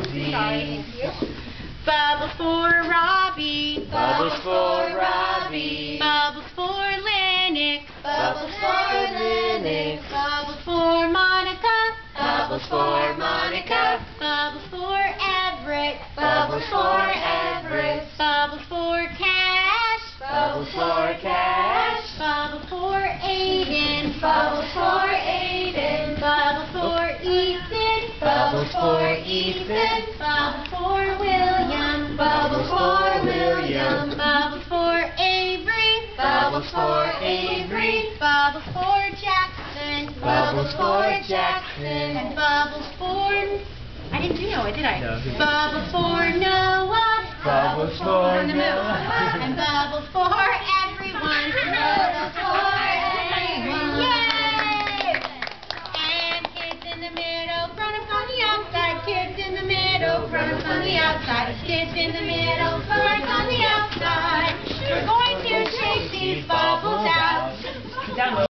Bubbles for Robbie. Bubbles for Robbie. Bubbles for Lennox. Bubbles for Lennox. Bubbles for Monica. Bubbles for Monica. Bubbles for Everett. Bubbles for Everett. Bubbles for Cash. Bubbles for Cash. Bubbles for Ethan. For Ethan. Bubbles for William. Bubbles for William. Bubbles for Avery. Bubbles for Avery. Bubbles for Jackson. Bubbles for Jackson. And bubbles for. I didn't do Noah, did I? No. For Noah. Bubbles for. Noah. Up on the outside. Kids in the middle, front on the outside. We're going to shake these bubbles out.